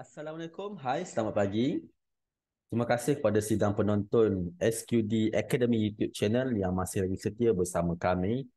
Assalamualaikum. Hai, selamat pagi. Terima kasih kepada sidang penonton SQD Academy YouTube channel yang masih lagi setia bersama kami.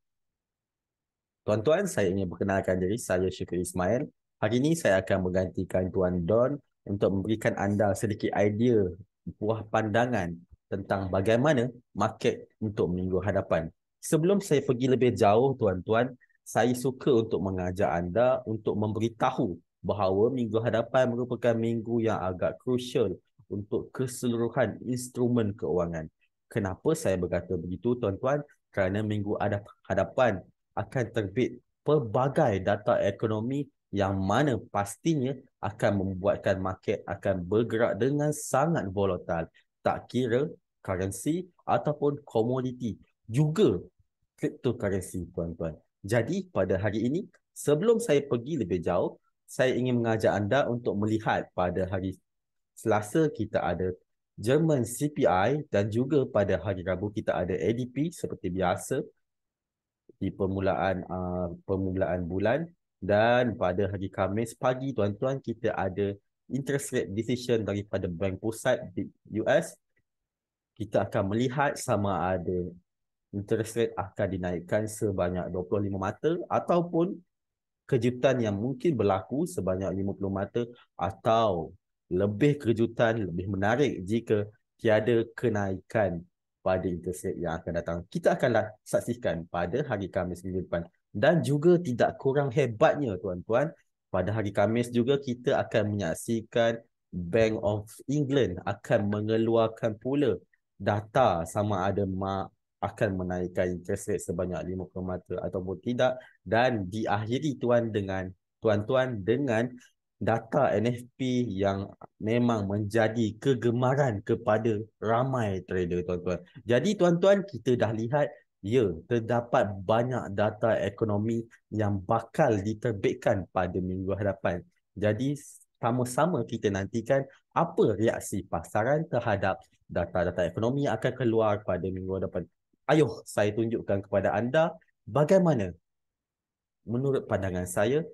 Tuan-tuan, saya ingin perkenalkan diri. Saya Syukri Ismail. Hari ini saya akan menggantikan Tuan Don untuk memberikan anda sedikit idea buah pandangan tentang bagaimana market untuk minggu hadapan. Sebelum saya pergi lebih jauh, tuan-tuan, saya suka untuk mengajak anda untuk memberitahu bahawa minggu hadapan merupakan minggu yang agak crucial untuk keseluruhan instrumen keuangan. Kenapa saya berkata begitu tuan-tuan? Kerana minggu hadapan akan terbit pelbagai data ekonomi yang mana pastinya akan membuatkan market akan bergerak dengan sangat volatile. Tak kira currency ataupun komoditi juga cryptocurrency tuan-tuan. Jadi pada hari ini sebelum saya pergi lebih jauh saya ingin mengajak anda untuk melihat pada hari Selasa kita ada German CPI dan juga pada hari Rabu kita ada ADP seperti biasa di permulaan uh, permulaan bulan. Dan pada hari Khamis pagi tuan-tuan kita ada interest rate decision daripada bank pusat di US kita akan melihat sama ada interest rate akan dinaikkan sebanyak 25 mata ataupun kejutan yang mungkin berlaku sebanyak 50 mata atau lebih kejutan, lebih menarik jika tiada kenaikan pada interest rate yang akan datang. Kita akanlah saksikan pada hari Khamis minggu depan. Dan juga tidak kurang hebatnya tuan-tuan, pada hari Khamis juga kita akan menyaksikan Bank of England akan mengeluarkan pula data sama ada akan menaikkan interest rate sebanyak 50 mata ataupun tidak dan diakhiri tuan dengan tuan-tuan dengan data NFP yang memang menjadi kegemaran kepada ramai trader tuan-tuan. Jadi tuan-tuan kita dah lihat ya terdapat banyak data ekonomi yang bakal diterbitkan pada minggu hadapan. Jadi sama-sama kita nantikan apa reaksi pasaran terhadap data-data ekonomi yang akan keluar pada minggu hadapan ayuh saya tunjukkan kepada anda bagaimana menurut pandangan saya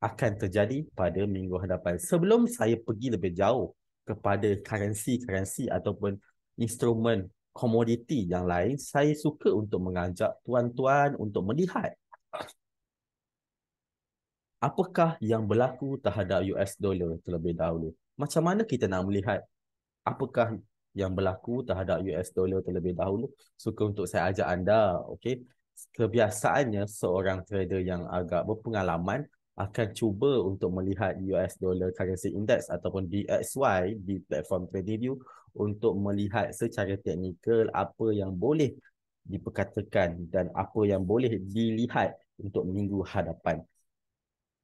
akan terjadi pada minggu hadapan. Sebelum saya pergi lebih jauh kepada currency-currency ataupun instrumen komoditi yang lain, saya suka untuk mengajak tuan-tuan untuk melihat apakah yang berlaku terhadap US dollar terlebih dahulu. Macam mana kita nak melihat apakah yang berlaku terhadap US dollar terlebih dahulu. Suka untuk saya ajak anda, okey. Kebiasaannya seorang trader yang agak berpengalaman akan cuba untuk melihat US dollar currency index ataupun DXY di platform TradingView untuk melihat secara teknikal apa yang boleh diperkatakan dan apa yang boleh dilihat untuk minggu hadapan.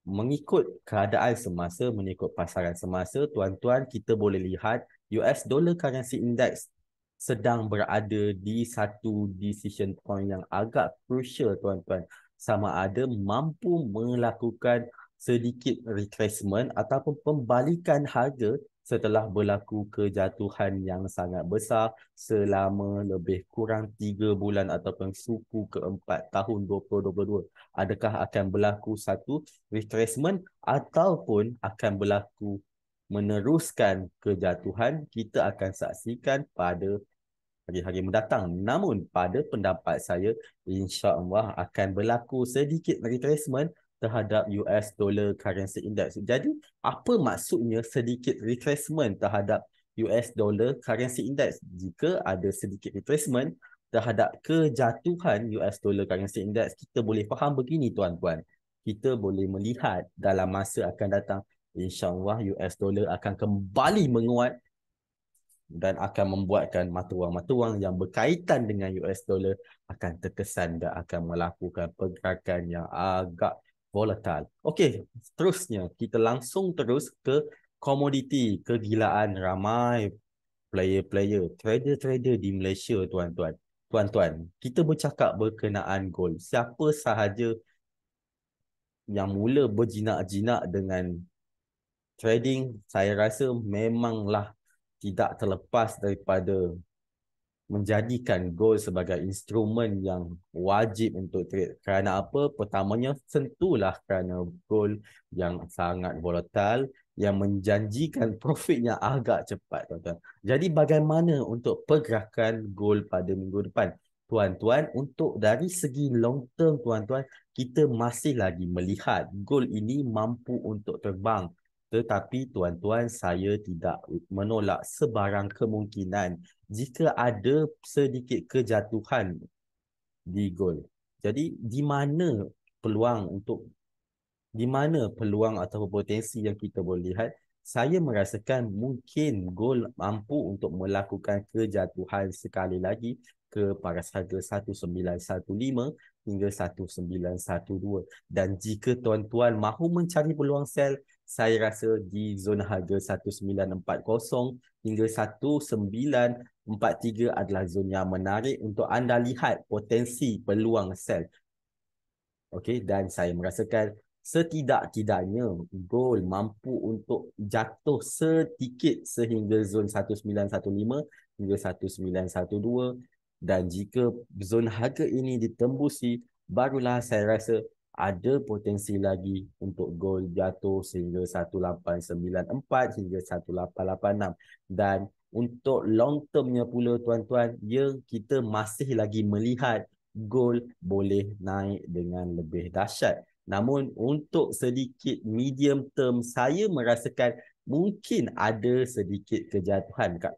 Mengikut keadaan semasa, mengikut pasaran semasa, tuan-tuan kita boleh lihat US dollar currency index sedang berada di satu decision point yang agak crucial tuan-tuan sama ada mampu melakukan sedikit retracement ataupun pembalikan harga setelah berlaku kejatuhan yang sangat besar selama lebih kurang 3 bulan ataupun suku keempat tahun 2022. Adakah akan berlaku satu retracement ataupun akan berlaku meneruskan kejatuhan kita akan saksikan pada hari-hari mendatang. Namun pada pendapat saya insya-Allah akan berlaku sedikit retracement terhadap US dollar currency index. Jadi apa maksudnya sedikit retracement terhadap US dollar currency index? Jika ada sedikit retracement terhadap kejatuhan US dollar currency index, kita boleh faham begini tuan-tuan. Kita boleh melihat dalam masa akan datang insyaAllah US dollar akan kembali menguat dan akan membuatkan mata wang-mata wang yang berkaitan dengan US dollar akan terkesan dan akan melakukan pergerakan yang agak volatile. Okey, seterusnya kita langsung terus ke komoditi kegilaan ramai player-player, trader-trader di Malaysia tuan-tuan. Tuan-tuan, kita bercakap berkenaan gold. Siapa sahaja yang mula berjinak-jinak dengan trading saya rasa memanglah tidak terlepas daripada menjadikan gold sebagai instrumen yang wajib untuk trade. Kerana apa? Pertamanya tentulah kerana gold yang sangat volatile yang menjanjikan profitnya agak cepat tuan-tuan. Jadi bagaimana untuk pergerakan gold pada minggu depan? Tuan-tuan, untuk dari segi long term tuan-tuan, kita masih lagi melihat gold ini mampu untuk terbang. Tetapi tuan-tuan, saya tidak menolak sebarang kemungkinan jika ada sedikit kejatuhan di gold. Jadi di mana peluang untuk di mana peluang atau potensi yang kita boleh lihat saya merasakan mungkin gold mampu untuk melakukan kejatuhan sekali lagi ke paras harga 1915 hingga 1912 dan jika tuan-tuan mahu mencari peluang sell saya rasa di zona harga 1940 hingga 1943 adalah zona yang menarik untuk anda lihat potensi peluang sell. Okey dan saya merasakan setidak-tidaknya gold mampu untuk jatuh sedikit sehingga zon 1915 hingga 1912 dan jika zon harga ini ditembusi barulah saya rasa ada potensi lagi untuk gold jatuh sehingga 1894 hingga 1886 dan untuk long termnya pula tuan-tuan ya kita masih lagi melihat gold boleh naik dengan lebih dahsyat. Namun untuk sedikit medium term saya merasakan mungkin ada sedikit kejatuhan kat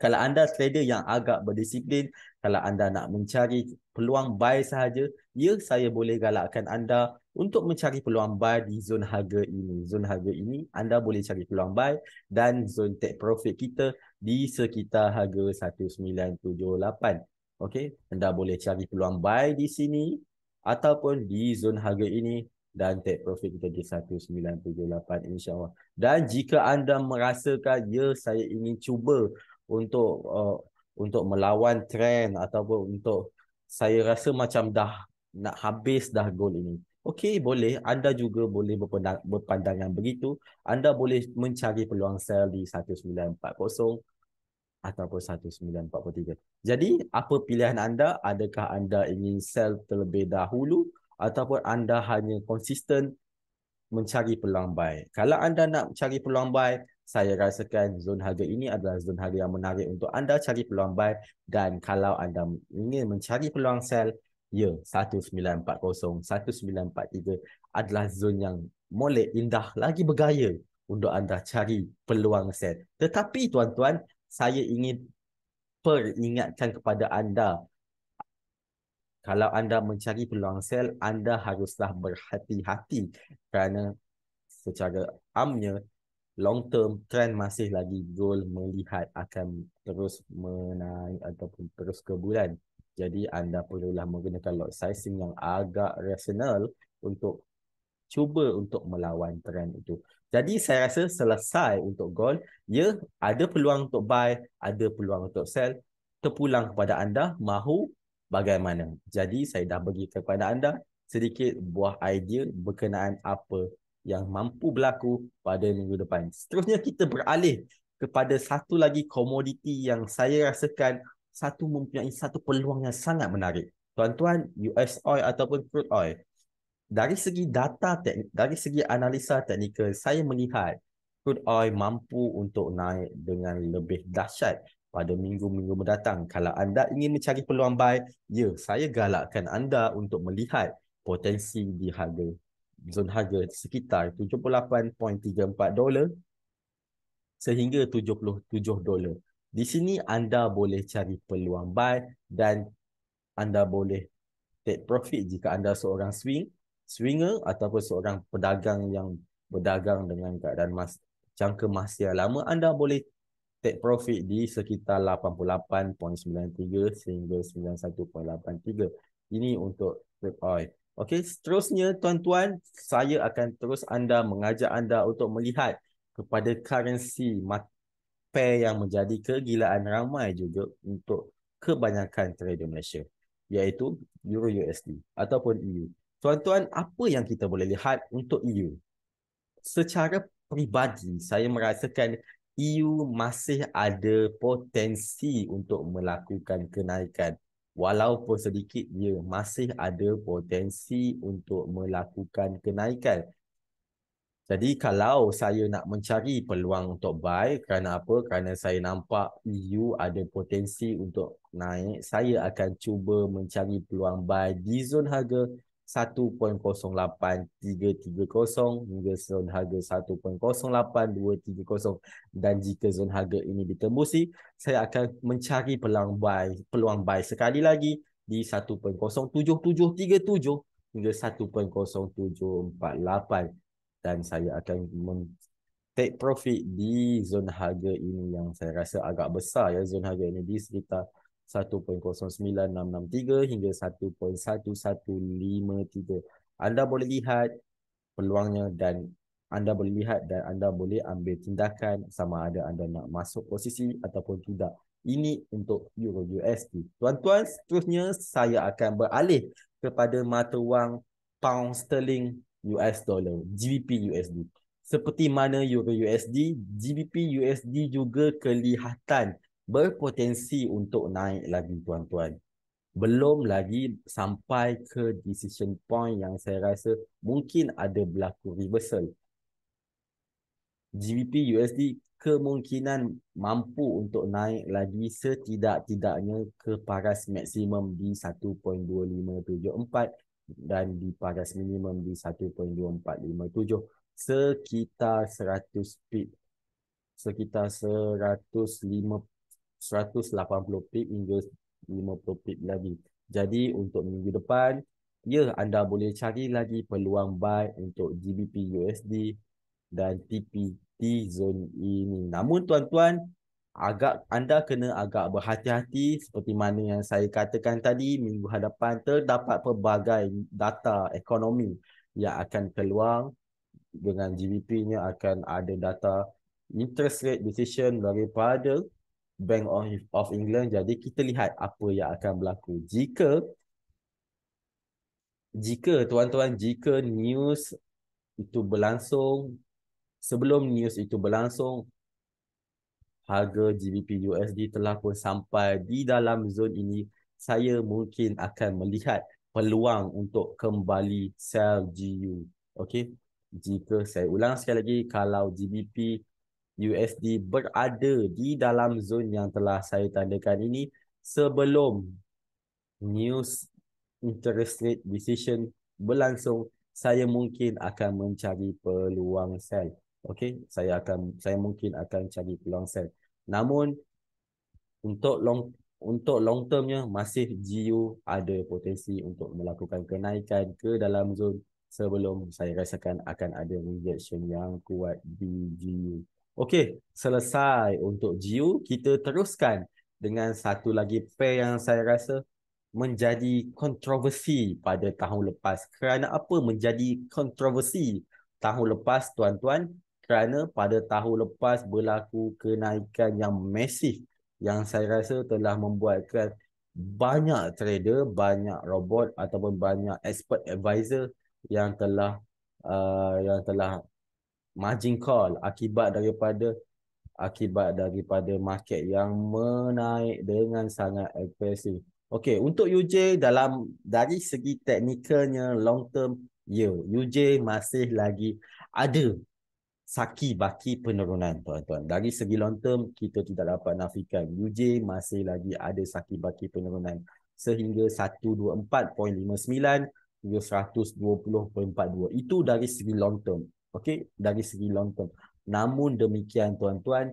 kalau anda trader yang agak berdisiplin, kalau anda nak mencari peluang buy sahaja, ya saya boleh galakkan anda untuk mencari peluang buy di zon harga ini. Zon harga ini anda boleh cari peluang buy dan zon take profit kita di sekitar harga 1978. Okey, anda boleh cari peluang buy di sini ataupun di zon harga ini dan take profit kita di 1978 insya-Allah. Dan jika anda merasakan ya saya ingin cuba untuk uh, untuk melawan trend ataupun untuk saya rasa macam dah nak habis dah goal ini. Okey, boleh. Anda juga boleh berpandang, berpandangan begitu. Anda boleh mencari peluang sell di 1940 ataupun 1943. Jadi, apa pilihan anda? Adakah anda ingin sell terlebih dahulu ataupun anda hanya konsisten mencari peluang buy? Kalau anda nak cari peluang buy, saya rasakan zon harga ini adalah zon harga yang menarik untuk anda cari peluang buy dan kalau anda ingin mencari peluang sell ya 1940 1943 adalah zon yang molek indah lagi bergaya untuk anda cari peluang sell. Tetapi tuan-tuan saya ingin peringatkan kepada anda kalau anda mencari peluang sell anda haruslah berhati-hati kerana secara amnya long term trend masih lagi gold melihat akan terus menaik ataupun terus ke bulan. Jadi anda perlulah menggunakan lot sizing yang agak rasional untuk cuba untuk melawan trend itu. Jadi saya rasa selesai untuk gold. Ya, ada peluang untuk buy, ada peluang untuk sell. Terpulang kepada anda mahu bagaimana. Jadi saya dah bagi kepada anda sedikit buah idea berkenaan apa yang mampu berlaku pada minggu depan. Seterusnya kita beralih kepada satu lagi komoditi yang saya rasakan satu mempunyai satu peluang yang sangat menarik. Tuan-tuan, US oil ataupun crude oil. Dari segi data dari segi analisa teknikal, saya melihat crude oil mampu untuk naik dengan lebih dahsyat pada minggu-minggu mendatang. Kalau anda ingin mencari peluang buy, ya, saya galakkan anda untuk melihat potensi di harga zon harga sekitar 78.34 dolar sehingga 77 dolar. Di sini anda boleh cari peluang buy dan anda boleh take profit jika anda seorang swing swinger ataupun seorang pedagang yang berdagang dengan keadaan mas jangka masa yang lama anda boleh take profit di sekitar 88.93 sehingga 91.83. Ini untuk crude oil. Okey, seterusnya tuan-tuan, saya akan terus anda mengajak anda untuk melihat kepada currency pair yang menjadi kegilaan ramai juga untuk kebanyakan trader Malaysia iaitu Euro USD ataupun EU. Tuan-tuan, apa yang kita boleh lihat untuk EU? Secara peribadi, saya merasakan EU masih ada potensi untuk melakukan kenaikan. Walaupun sedikit, dia masih ada potensi untuk melakukan kenaikan. Jadi kalau saya nak mencari peluang untuk buy, kerana apa? Kerana saya nampak EU ada potensi untuk naik, saya akan cuba mencari peluang buy di zon harga 1.08330 hingga zon harga 1.08230 dan jika zon harga ini ditembusi saya akan mencari peluang buy peluang buy sekali lagi di 1.07737 hingga 1.0748 dan saya akan take profit di zon harga ini yang saya rasa agak besar ya zon harga ini di sekitar 1.09663 hingga 1.1153. Anda boleh lihat peluangnya dan anda boleh lihat dan anda boleh ambil tindakan sama ada anda nak masuk posisi ataupun tidak. Ini untuk Euro USD. Tuan-tuan, seterusnya saya akan beralih kepada mata wang pound sterling US dollar, GBP USD. Seperti mana Euro USD, GBP USD juga kelihatan berpotensi untuk naik lagi tuan-tuan. Belum lagi sampai ke decision point yang saya rasa mungkin ada berlaku reversal. GBP USD kemungkinan mampu untuk naik lagi setidak-tidaknya ke paras maksimum di 1.2574 dan di paras minimum di 1.2457 sekitar 100 pip sekitar 150 180 pip hingga 50 pip lagi. Jadi untuk minggu depan, ya anda boleh cari lagi peluang buy untuk GBP USD dan TPT zone ini. Namun tuan-tuan, agak anda kena agak berhati-hati seperti mana yang saya katakan tadi minggu hadapan terdapat pelbagai data ekonomi yang akan keluar dengan GBP-nya akan ada data interest rate decision daripada Bank of England. Jadi kita lihat apa yang akan berlaku. Jika jika tuan-tuan jika news itu berlangsung sebelum news itu berlangsung harga GBP USD telah pun sampai di dalam zon ini saya mungkin akan melihat peluang untuk kembali sell GU. Okey. Jika saya ulang sekali lagi kalau GBP USD berada di dalam zon yang telah saya tandakan ini sebelum news interest rate decision berlangsung saya mungkin akan mencari peluang sell. Okey saya akan saya mungkin akan cari peluang sell. Namun untuk long untuk long termnya masih GU ada potensi untuk melakukan kenaikan ke dalam zon sebelum saya rasakan akan ada rejection yang kuat di GU Okey, selesai untuk GU. Kita teruskan dengan satu lagi pair yang saya rasa menjadi kontroversi pada tahun lepas. Kerana apa menjadi kontroversi tahun lepas tuan-tuan? Kerana pada tahun lepas berlaku kenaikan yang masif yang saya rasa telah membuatkan banyak trader, banyak robot ataupun banyak expert advisor yang telah uh, yang telah margin call akibat daripada akibat daripada market yang menaik dengan sangat agresif. Okey, untuk UJ dalam dari segi teknikalnya long term, ya, UJ masih lagi ada saki baki penurunan tuan-tuan. Dari segi long term, kita tidak dapat nafikan UJ masih lagi ada saki baki penurunan sehingga 124.59 hingga 120.42. Itu dari segi long term. Okey, dari segi long term. Namun demikian tuan-tuan,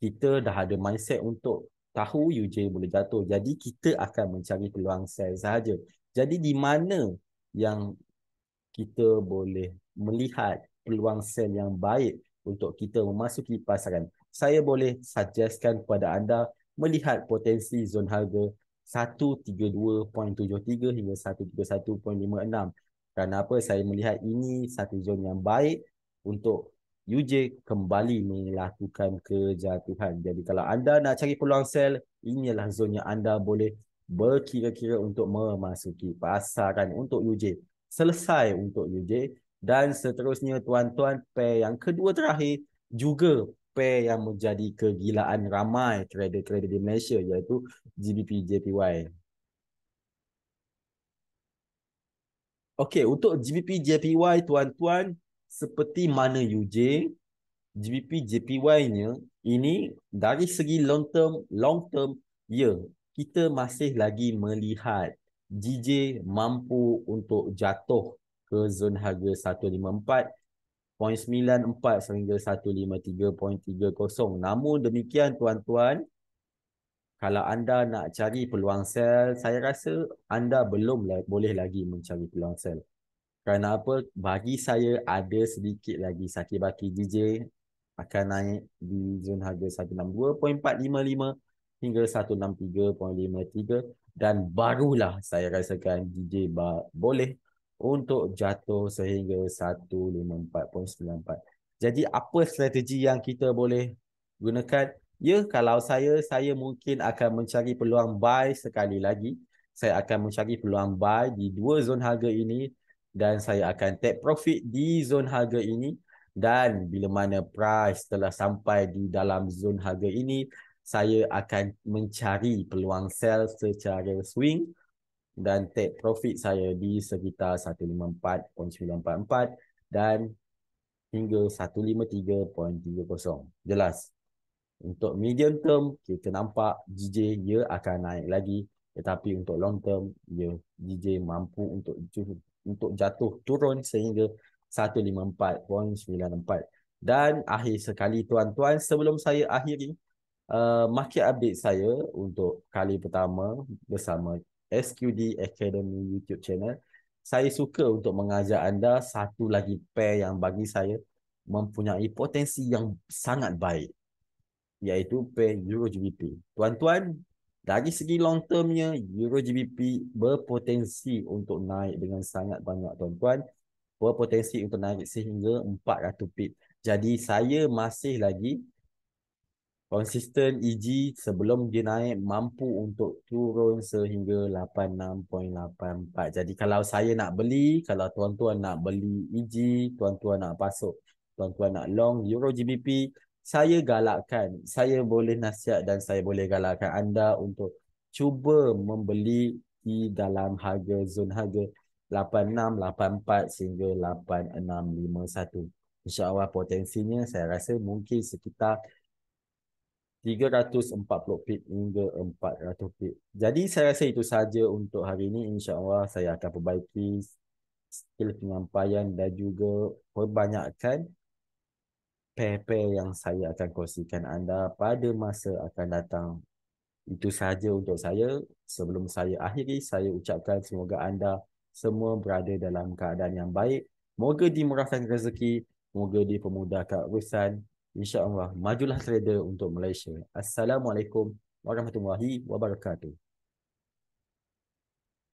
kita dah ada mindset untuk tahu UJ boleh jatuh. Jadi kita akan mencari peluang sell sahaja. Jadi di mana yang kita boleh melihat peluang sell yang baik untuk kita memasuki pasaran. Saya boleh suggestkan kepada anda melihat potensi zon harga 132.73 hingga 131.56. Kenapa saya melihat ini satu zon yang baik untuk UJ kembali melakukan kejatuhan. Jadi kalau anda nak cari peluang sell, inilah zon yang anda boleh berkira-kira untuk memasuki pasaran untuk UJ. Selesai untuk UJ dan seterusnya tuan-tuan pair yang kedua terakhir juga pair yang menjadi kegilaan ramai trader-trader di Malaysia iaitu GBP JPY. Okey, untuk GBP JPY tuan-tuan seperti mana UJ, GBP JPY-nya ini dari segi long term, long term, ya, kita masih lagi melihat GJ mampu untuk jatuh ke zon harga 154 0.94 sehingga 153.30. Namun demikian tuan-tuan, kalau anda nak cari peluang sell, saya rasa anda belum boleh lagi mencari peluang sell. Kerana apa? Bagi saya ada sedikit lagi sakit baki DJ akan naik di zon harga 162.455 hingga 163.53 dan barulah saya rasakan DJ boleh untuk jatuh sehingga 154.94. Jadi apa strategi yang kita boleh gunakan? Ya, kalau saya, saya mungkin akan mencari peluang buy sekali lagi. Saya akan mencari peluang buy di dua zon harga ini dan saya akan take profit di zon harga ini dan bila mana price telah sampai di dalam zon harga ini, saya akan mencari peluang sell secara swing dan take profit saya di sekitar 154.944 dan hingga 153.30. Jelas. Untuk medium term, kita nampak GJ ia akan naik lagi. Tetapi untuk long term, ia GJ mampu untuk untuk jatuh turun sehingga 154.94. Dan akhir sekali tuan-tuan, sebelum saya akhiri uh, market update saya untuk kali pertama bersama SQD Academy YouTube channel. Saya suka untuk mengajar anda satu lagi pair yang bagi saya mempunyai potensi yang sangat baik. Iaitu pair Euro GBP. Tuan-tuan, dari segi long termnya, Euro GBP berpotensi untuk naik dengan sangat banyak tuan-tuan. Berpotensi untuk naik sehingga 400 pip. Jadi saya masih lagi konsisten EG sebelum dia naik mampu untuk turun sehingga 86.84. Jadi kalau saya nak beli, kalau tuan-tuan nak beli EG, tuan-tuan nak pasuk, tuan-tuan nak long Euro GBP, saya galakkan, saya boleh nasihat dan saya boleh galakkan anda untuk cuba membeli di dalam harga zon harga 8684 sehingga 8651. InsyaAllah potensinya saya rasa mungkin sekitar 340 pip hingga 400 pip. Jadi saya rasa itu saja untuk hari ini. InsyaAllah saya akan perbaiki skill penyampaian dan juga perbanyakkan pair-pair yang saya akan kongsikan anda pada masa akan datang. Itu saja untuk saya. Sebelum saya akhiri, saya ucapkan semoga anda semua berada dalam keadaan yang baik. Moga dimurahkan rezeki, moga dipermudahkan urusan, InsyaAllah, majulah trader untuk Malaysia. Assalamualaikum warahmatullahi wabarakatuh.